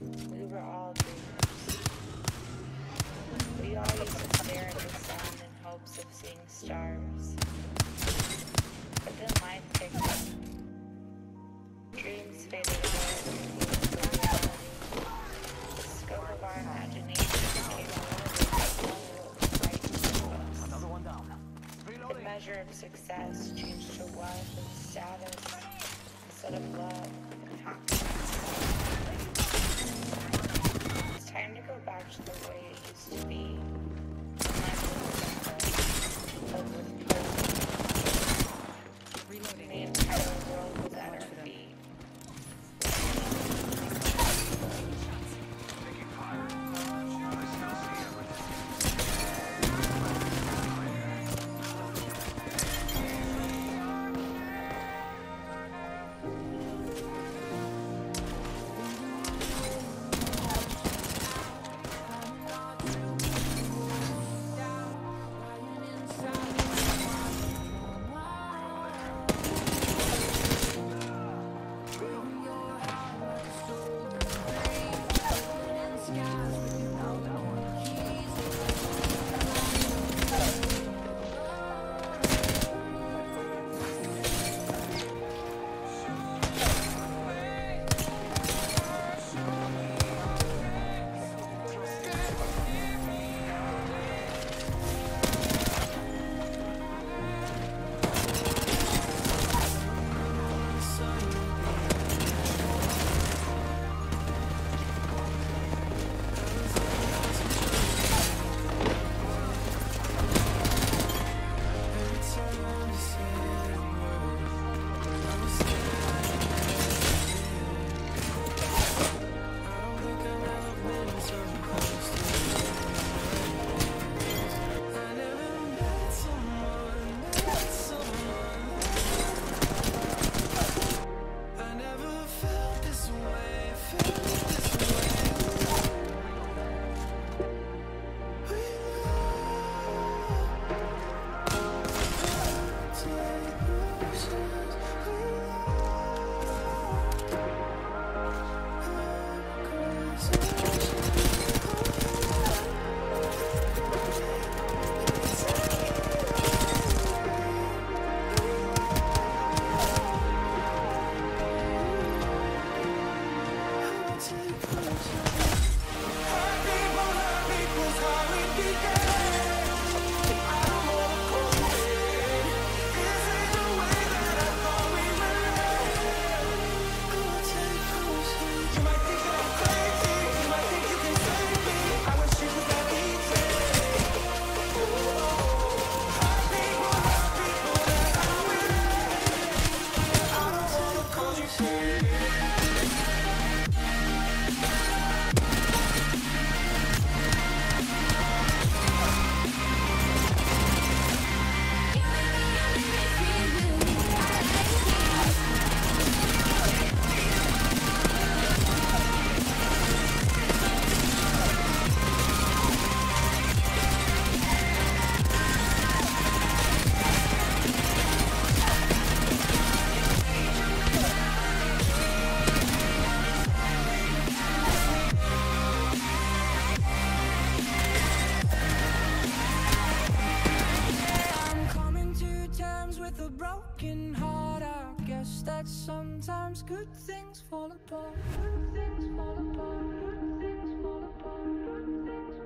We were all dreamers. We all used to stare at the sun in hopes of seeing stars. But then life picked up. Dreams faded away. The scope of our imagination became Another one down. The measure of success changed to wealth and status Hurt people, hurt people's how we began. With a broken heart. I guess that sometimes good things fall apart. Good things fall apart. Good things fall apart.